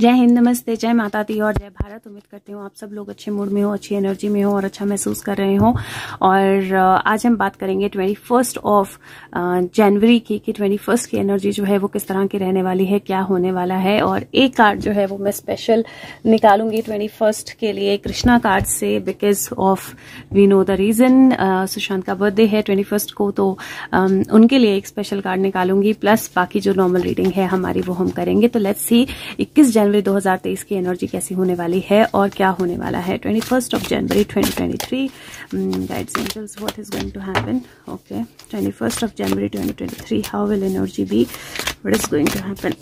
जय हिंद नमस्ते जय माता दी और जय भारत। उम्मीद करती हूँ आप सब लोग अच्छे मूड में हो अच्छी एनर्जी में हो और अच्छा महसूस कर रहे हो। और आज हम बात करेंगे ट्वेंटी फ़र्स्ट ऑफ़ जनवरी की कि ट्वेंटी फ़र्स्ट की एनर्जी जो है वो किस तरह की रहने वाली है क्या होने वाला है। और एक कार्ड जो है वो मैं स्पेशल निकालूँगी ट्वेंटी फ़र्स्ट के लिए कृष्णा कार्ड से because of we know the reason Sushant का बर्थडे है ट्वेंटी फ़र्स्ट को तो um, उनके लिए एक स्पेशल कार्ड निकालूँगी। प्लस बाकी जो नॉर्मल रीडिंग है हमारी वो हम करेंगे। तो लेट्स सी इक्कीस जनवरी 2023 की एनर्जी कैसी होने वाली है और क्या होने वाला है? Twenty first of January 2023 guides angels what is going to happen okay twenty first of January 2023 how will energy be what is going to happen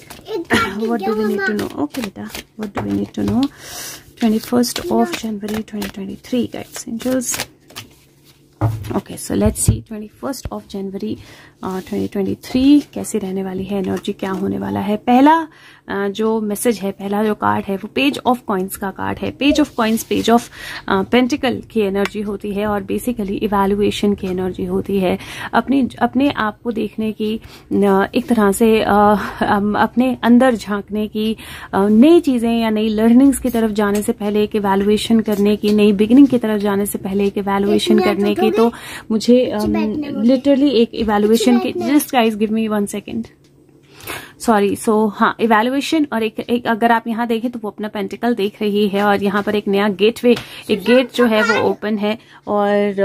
what do we need to know okay बेटा what do we need to know 21st of January 2023 guides angels. Okay so let's see twenty first of January twenty twenty three कैसी रहने वाली है energy क्या होने वाला है? पहला जो मैसेज है पहला जो कार्ड है वो पेज ऑफ़ कॉइन्स का कार्ड है। Page of coins page of pentacle की एनर्जी होती है और बेसिकली इवेल्युएशन की एनर्जी होती है। अपनी अपने आप को देखने की एक तरह से अपने अंदर झांकने की नई चीज़ें या नई लर्निंग्स की तरफ़ जाने से पहले एक इवेल्युएशन करने की नई बिगिनिंग की तरफ़ जाने से पहले एक इवेल्युएशन करने की। तो मुझे लिटरली एक इवेलुएशन के just guys give me one second sorry so हाँ इवेल्युएशन और एक, एक अगर आप यहाँ देखें तो वो अपना पेंटिकल देख रही है और यहाँ पर एक नया गेट वे एक गेट जो है वो ओपन है और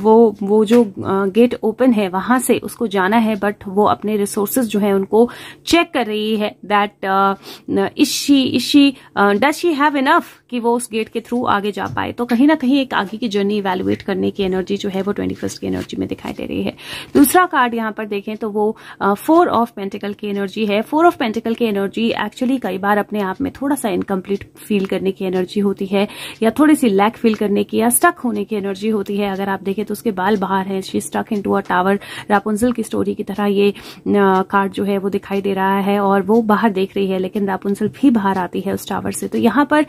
वो वो जो गेट ओपन है वहाँ से उसको जाना है बट वो अपने रिसोर्सेज जो है उनको चेक कर रही है that is she is she does she have enough कि वो उस गेट के थ्रू आगे जा पाए। तो कहीं ना कहीं एक आगे की जर्नी इवेल्युएट करने की एनर्जी जो है वो ट्वेंटी फ़र्स्ट की एनर्जी में दिखाई दे रही है। दूसरा कार्ड यहाँ पर देखें तो वो फोर ऑफ़ पेंटिकल की एनर्जी है. फोर ऑफ़ पेंटिकल की एनर्जी एक्चुअली कई बार अपने आप में थोड़ा सा इनकम्प्लीट फील करने की एनर्जी होती है या थोड़ी सी लैक फील करने की या स्टक होने की एनर्जी होती है. अगर आप देखें तो उसके बाल बाहर है. She stuck into a tower Rapunzel की स्टोरी की तरह ये कार्ड जो है वो दिखाई दे रहा है और वो बाहर देख रही है, लेकिन रापुंजल भी बाहर आती है उस टावर से. तो यहाँ पर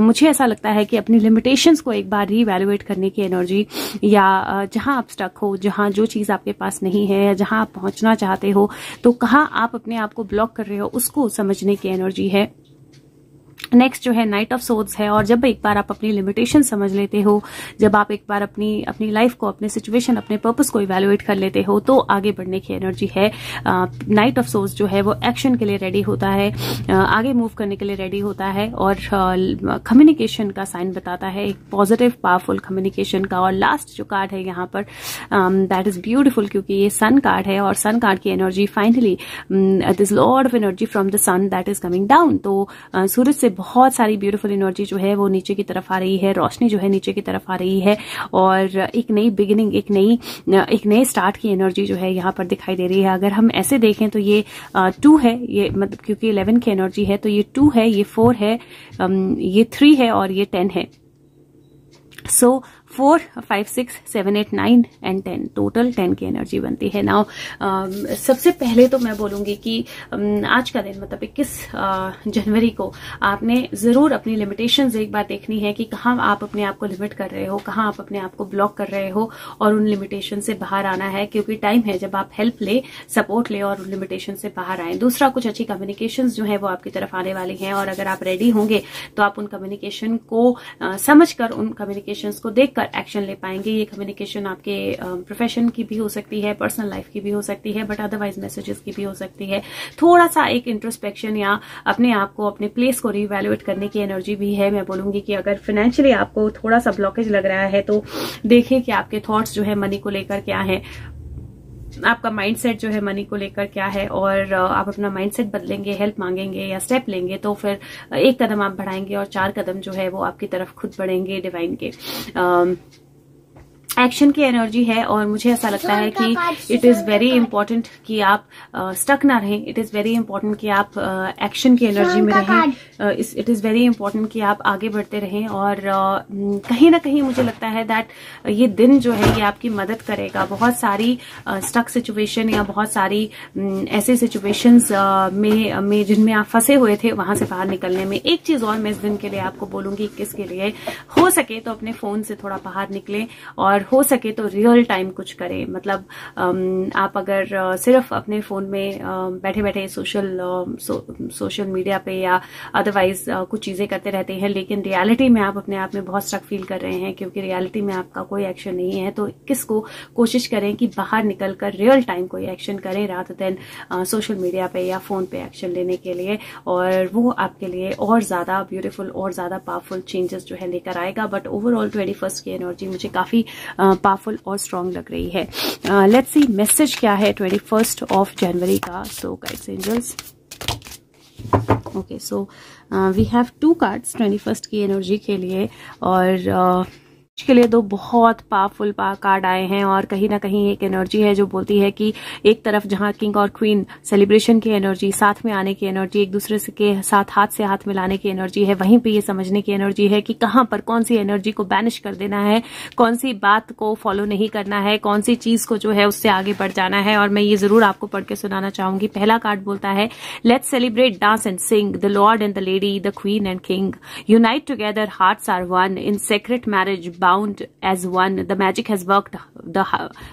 मुझे ऐसा लगता है कि अपनी लिमिटेशंस को एक बार रीवैल्युएट करने की एनर्जी या जहाँ आप स्टक हो, जहाँ जो चीज़ आपके पास नहीं है या जहाँ आप पहुँचना चाहते हो तो कहाँ आप अपने आप को ब्लॉक कर रहे हो उसको समझने की एनर्जी है। नेक्स्ट जो है नाइट ऑफ़ सोर्ड्स है, और जब एक बार आप अपनी लिमिटेशन समझ लेते हो, जब आप एक बार अपनी अपनी लाइफ को, अपने सिचुएशन अपने पर्पस को इवेलुएट कर लेते हो तो आगे बढ़ने की एनर्जी है। नाइट ऑफ़ सोर्स जो है, वो एक्शन के लिए रेडी होता है आगे मूव करने के लिए रेडी होता है, और कम्युनिकेशन का साइन बताता है, एक पॉजिटिव पावरफुल कम्युनिकेशन का। और लास्ट जो कार्ड है यहाँ पर दैट इज़ ब्यूटिफुल क्योंकि ये सन कार्ड है, और सन कार्ड की energy finally this lord of energy from the sun that is coming down तो सूरज से बहुत सारी ब्यूटीफुल एनर्जी जो है वो नीचे की तरफ़ आ रही है रोशनी जो है नीचे की तरफ़ आ रही है और एक नई बिगिनिंग एक नई एक नए स्टार्ट की एनर्जी जो है यहाँ पर दिखाई दे रही है। अगर हम ऐसे देखें तो ये टू है ये मतलब क्योंकि इलेवन की एनर्जी है तो ये टू है ये फोर है ये थ्री है और ये टेन है। So so, four five six seven eight nine and ten total ten की एनर्जी बनती है. नाउ um, सबसे पहले तो मैं बोलूँगी कि um, आज का दिन मतलब इक्कीस uh, जनवरी को आपने ज़रूर अपनी लिमिटेशंस एक बार देखनी है कि कहाँ आप अपने आप को लिमिट कर रहे हो कहाँ आप अपने आप को ब्लॉक कर रहे हो और उन लिमिटेशन से बाहर आना है क्योंकि टाइम है जब आप हेल्प ले सपोर्ट ले और उन लिमिटेशन से बाहर आए। दूसरा कुछ अच्छी कम्युनिकेशन जो है वो आपकी तरफ़ आने वाली हैं और अगर आप रेडी होंगे तो आप उन कम्युनिकेशन को समझ समझकर उन कम्युनिकेशन को देखकर एक्शन ले पाएँगे। ये कम्युनिकेशन आपके प्रोफेशन की भी हो सकती है पर्सनल लाइफ की भी हो सकती है बट अदरवाइज़ मैसेजेस की भी हो सकती है। थोड़ा सा एक इंट्रोस्पेक्शन या अपने आप को, अपने प्लेस को रिवेल्युएट करने की एनर्जी भी है। मैं बोलूँगी कि अगर फाइनेंशियली आपको थोड़ा सा ब्लॉकेज लग रहा है तो देखिए कि आपके थॉट्स जो है मनी को लेकर क्या है। आपका माइंडसेट जो है मनी को लेकर क्या है और आप अपना माइंडसेट बदलेंगे हेल्प मांगेंगे या स्टेप लेंगे तो फिर एक कदम आप बढ़ाएँगे और चार कदम जो है वो आपकी तरफ़ खुद बढ़ेंगे डिवाइन के। एक्शन की एनर्जी है और मुझे ऐसा लगता है कि इट इज़ वेरी इंपॉर्टेंट कि आप स्टक ना रहें. इट इज़ वेरी इंपॉर्टेंट कि आप एक्शन uh, की एनर्जी में रहें. इट इज़ वेरी इंपॉर्टेंट कि आप आगे बढ़ते रहें और uh, कहीं ना कहीं मुझे लगता है दैट ये दिन जो है ये आपकी मदद करेगा. बहुत सारी स्टक uh, सिचुएशन या बहुत सारी um, ऐसे सिचुएशंस में, में जिनमें आप फंसे हुए थे वहाँ से बाहर निकलने में. एक चीज़ और मैं इस दिन के लिए आपको बोलूँगी किसके लिए हो सके तो अपने फ़ोन से थोड़ा बाहर निकलें और हो सके तो रियल टाइम कुछ करें। मतलब आप अगर सिर्फ़ अपने फ़ोन में बैठे बैठे सोशल सोशल मीडिया पे या अदरवाइज़ कुछ चीज़ें करते रहते हैं, लेकिन रियलिटी में आप अपने आप में बहुत स्ट्रक फील कर रहे हैं क्योंकि रियलिटी में आपका कोई एक्शन नहीं है तो किसको कोशिश करें कि बाहर निकल कर रियल टाइम कोई एक्शन करें रात देन सोशल मीडिया पे या फ़ोन पे एक्शन लेने के लिए। और वो आपके लिए और ज़्यादा ब्यूटीफुल और ज़्यादा पावरफुल चेंजेस जो है लेकर आएगा। बट ओवरऑल ट्वेंटी फ़र्स्ट की एनर्जी मुझे काफ़ी पावरफुल और स्ट्रांग लग रही है। लेट्स सी मैसेज क्या है ट्वेंटी फ़र्स्ट ऑफ़ जनवरी का। So guides angels okay so we have two cards twenty first की एनर्जी के लिए और uh, के लिए दो बहुत पावरफुल कार्ड आए हैं और कहीं ना कहीं एक एनर्जी है जो बोलती है कि एक तरफ़ जहाँ किंग और क्वीन सेलिब्रेशन की एनर्जी साथ में आने की एनर्जी एक दूसरे के साथ हाथ से हाथ मिलाने की एनर्जी है। वहीं पे ये समझने की एनर्जी है कि कहाँ पर कौन सी एनर्जी को बैनिश कर देना है, कौन सी बात को फॉलो नहीं करना है, कौन सी चीज़ को जो है उससे आगे बढ़ जाना है। और मैं ये ज़रूर आपको पढ़ के सुनाना चाहूँगी। पहला कार्ड बोलता है let celebrate dance and sing the lord and the lady the queen and king unite together hearts are one in sacred marriage bound as one. The magic has worked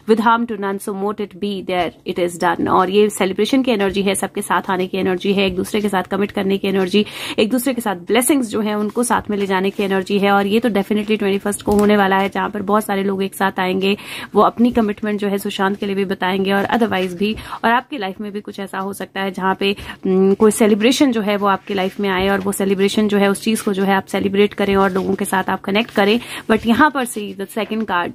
with harm to none, so mote it be there. It is done. और ये celebration की energy है सबके साथ आने की energy है एक दूसरे के साथ कमिट करने की एनर्जी एक दूसरे के साथ ब्लेसिंग्स जो है उनको साथ में ले जाने की एनर्जी है और ये तो डेफिनेटली ट्वेंटी फ़र्स्ट को होने वाला है जहाँ पर बहुत सारे लोग एक साथ आएँगे वो अपनी कमिटमेंट जो है सुशांत के लिए भी बताएँगे और अदरवाइज़ भी और आपकी लाइफ में भी कुछ ऐसा हो सकता है जहाँ पे कोई सेलिब्रेशन जो है वो आपकी लाइफ में आए और वो सेलिब्रेशन जो है उस चीज़ को जो है आप सेलिब्रेट करें और लोगों के साथ आप कनेक्ट करें बट यहाँ पर see the second card.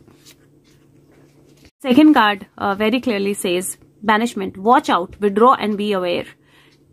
Second card uh, very clearly says banishment. Watch out, withdraw and be aware.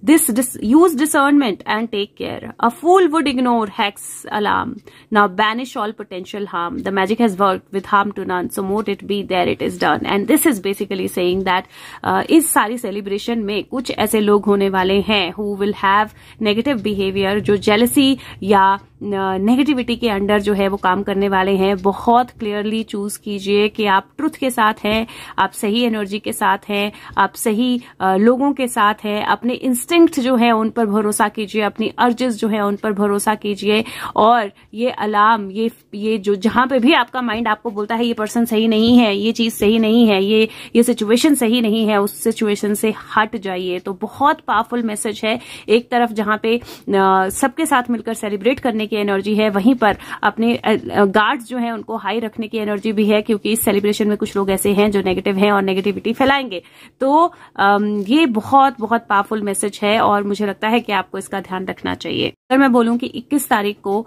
This dis use discernment and take care. A fool would ignore hex alarm. Now banish all potential harm. The magic has worked with harm to none. So mote it be there it is done. And this is basically saying that uh, इस सारी celebration में कुछ ऐसे लोग होने वाले हैं who will have negative behavior जो jealousy या नेगेटिविटी के अंडर जो है वो काम करने वाले हैं। बहुत क्लियरली चूज़ कीजिए कि आप ट्रुथ के साथ हैं, आप सही एनर्जी के साथ हैं, आप सही लोगों के साथ हैं। अपने इंस्टिंक्ट जो है उन पर भरोसा कीजिए, अपनी अर्जेस जो है उन पर भरोसा कीजिए। और ये अलार्म ये ये जो, जहाँ पे भी आपका माइंड आपको बोलता है, ये पर्सन सही नहीं है, ये चीज़ सही नहीं है, ये ये सिचुएशन सही नहीं है, उस सिचुएशन से हट जाइए। तो बहुत पावरफुल मैसेज है। एक तरफ़ जहाँ पे सबके साथ मिलकर सेलिब्रेट करने की एनर्जी है, वहीं पर अपने गार्ड्स जो है, उनको हाई रखने की एनर्जी भी है, क्योंकि इस सेलिब्रेशन में कुछ लोग ऐसे हैं जो नेगेटिव हैं और नेगेटिविटी फैलाएँगे। तो ये बहुत बहुत पावरफुल मैसेज है और मुझे लगता है कि आपको इसका ध्यान रखना चाहिए। अगर मैं बोलूँ कि 21 तारीख को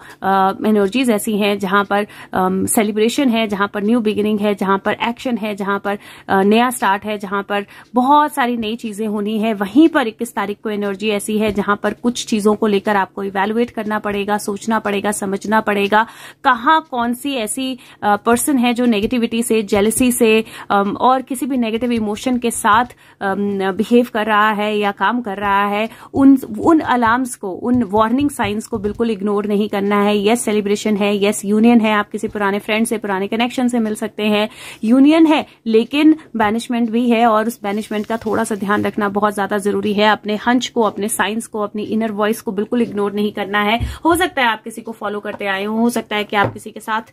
एनर्जीज ऐसी हैं जहाँ पर सेलिब्रेशन है, जहाँ पर न्यू बिगिनिंग है, जहाँ पर एक्शन है, जहाँ पर नया स्टार्ट है, जहाँ पर बहुत सारी नई चीज़ें होनी है, वहीं पर 21 तारीख को एनर्जी ऐसी है जहाँ पर कुछ चीज़ों को लेकर आपको इवेलुएट करना पड़ेगा, सोचना पड़ेगा, समझना पड़ेगा, कहाँ कौन सी ऐसी पर्सन है जो नेगेटिविटी से जेलसी से और किसी भी नेगेटिव इमोशन के साथ बिहेव कर रहा है या काम कर रहा है, उन उन अलार्म्स को, उन वार्निंग साइंस को बिल्कुल इग्नोर नहीं करना है। यस सेलिब्रेशन है यस यूनियन है, आप किसी पुराने फ्रेंड से, पुराने कनेक्शन से मिल सकते हैं। यूनियन है, लेकिन बैनिशमेंट भी है और उस बैनिशमेंट का थोड़ा सा ध्यान रखना बहुत ज़्यादा ज़रूरी है। अपने हंच को, अपने साइंस को, अपनी इनर वॉइस को बिल्कुल इग्नोर नहीं करना है। हो सकता है आप किसी को फॉलो करते आए हो हो सकता है कि आप किसी के साथ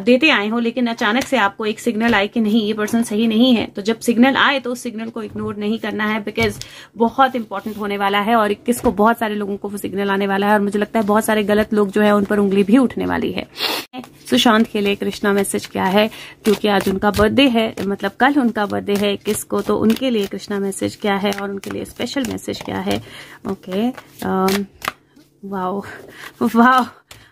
देते आए हो, लेकिन अचानक से आपको एक सिग्नल आए कि नहीं, ये पर्सन सही नहीं है। तो जब सिग्नल आए तो उस सिग्नल को इग्नोर नहीं करना है बिकॉज़ बहुत इंपॉर्टेंट होने वाला है और इक्कीस को बहुत सारे लोगों को वो सिग्नल आने वाला है और मुझे लगता है बहुत सारे गलत लोग जो है, उन पर उंगली भी उठने वाली है। सुशांत के लिए कृष्णा मैसेज क्या है? क्योंकि आज उनका बर्थडे है मतलब कल उनका बर्थडे है इक्कीस को तो उनके लिए कृष्णा मैसेज क्या है और उनके लिए स्पेशल मैसेज क्या है? Okay wow wow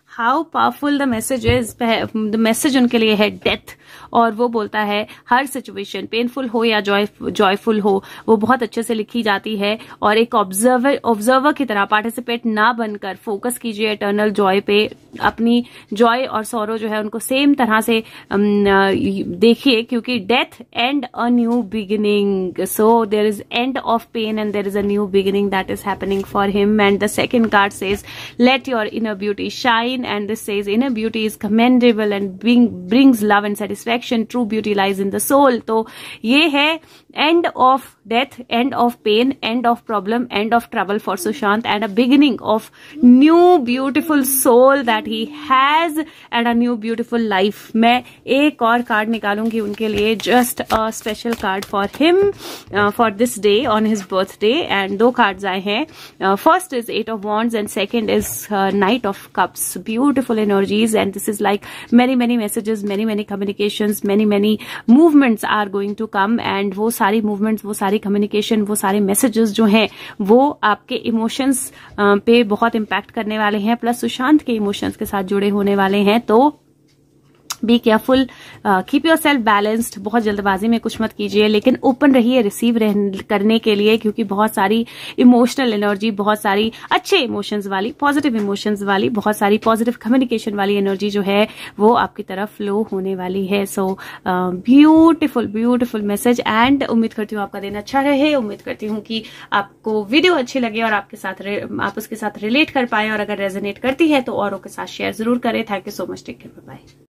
how powerful the message is the message उनके लिए है डेथ और वो बोलता है, हर सिचुएशन पेनफुल हो या जॉय जॉयफुल हो, वो बहुत अच्छे से लिखी जाती है और एक ऑब्जर्वर ऑब्जर्वर की तरह पार्टिसिपेट ना बनकर फोकस कीजिए एटर्नल जॉय पे। अपनी जॉय और सौरो जो है उनको सेम तरह से देखिए क्योंकि death and a new beginning so there is end of pain and there is a new beginning that is happening for him and the second card says let your inner beauty shine and this says inner beauty is commendable and brings love and satisfaction true beauty lies in the soul तो ये है end of death, end of pain, end of problem, end of trouble for Sushant and a beginning of new beautiful soul that he has and a new beautiful life. मैं एक और card निकालूंगी उनके लिए just a special card for him uh, for this day on his birthday and दो cards आए हैं uh, first is eight of wands and second is uh, knight of cups beautiful energies and this is like many many messages many many communications many many movements are going to come and वो सारी movements वो सारी communication वो सारे messages जो हैं, वो आपके इमोशंस पे बहुत इम्पैक्ट करने वाले हैं। प्लस सुशांत के इमोशंस के साथ जुड़े होने वाले हैं। तो be careful keep yourself balanced बहुत जल्दबाजी में कुछ मत कीजिए, लेकिन ओपन रहिए रिसीव करने के लिए, क्योंकि बहुत सारी इमोशनल एनर्जी बहुत सारी अच्छे इमोशंस वाली पॉजिटिव इमोशंस वाली, बहुत सारी पॉजिटिव कम्युनिकेशन वाली एनर्जी जो है, वो आपकी तरफ़ फ्लो होने वाली है। So beautiful beautiful message and उम्मीद करती हूँ आपका दिन अच्छा रहे। उम्मीद करती हूँ कि आपको वीडियो अच्छी लगे और आपके साथ आप उसके साथ रिलेट कर पाए और अगर रेजोनेट करती है तो औरों के साथ शेयर ज़रूर करें। Thank you so much take care bye